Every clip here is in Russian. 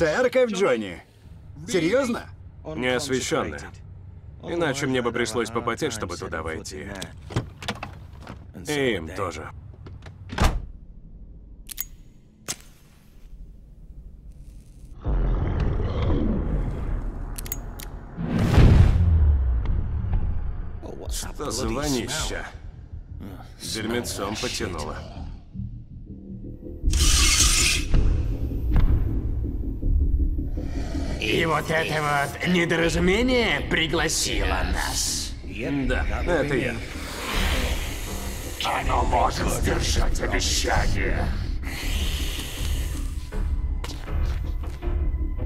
Церковь, Джонни? Серьезно? Неосвещенная. Иначе мне бы пришлось попотеть, чтобы туда войти. И им тоже. Что за вонища? Дерьмецом потянуло. И вот это вот недоразумение пригласило нас. Да, это я. Оно может сдержать обещание.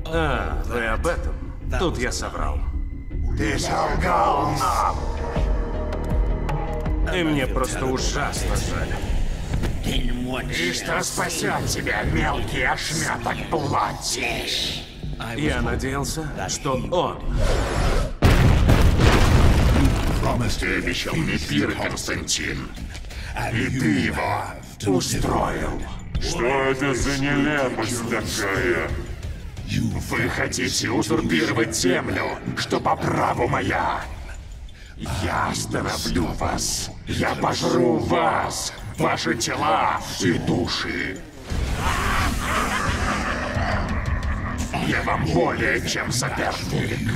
А, вы об этом? Тут я соврал. Ты солгал нам. И мне просто ужасно жаль. И что спасет тебя, мелкий ошметок плоти? Я надеялся, что он. Ты обещал мне пир, Константин. И ты его устроил. Что это за нелепость такая? Вы хотите узурпировать землю, что по праву моя. Я остановлю вас. Я пожру вас, ваши тела и души. Я вам более чем соперник.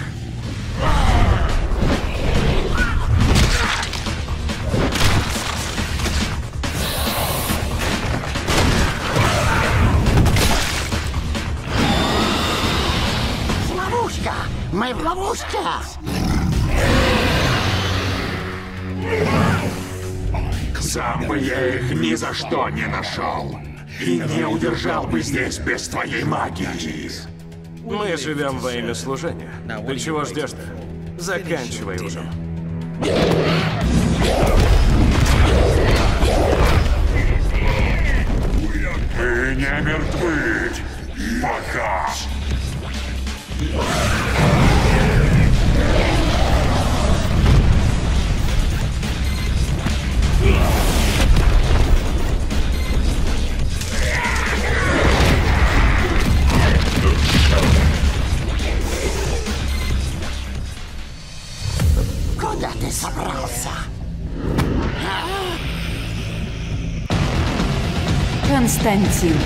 Ловушка! Мы в ловушке! Сам бы я их ни за что не нашел. И не удержал бы здесь без твоей магии. Мы живем во имя служения. Ты чего ждешь-то? Заканчивай уже. Мы не мертвы. Пока. Ты собрался? Константин.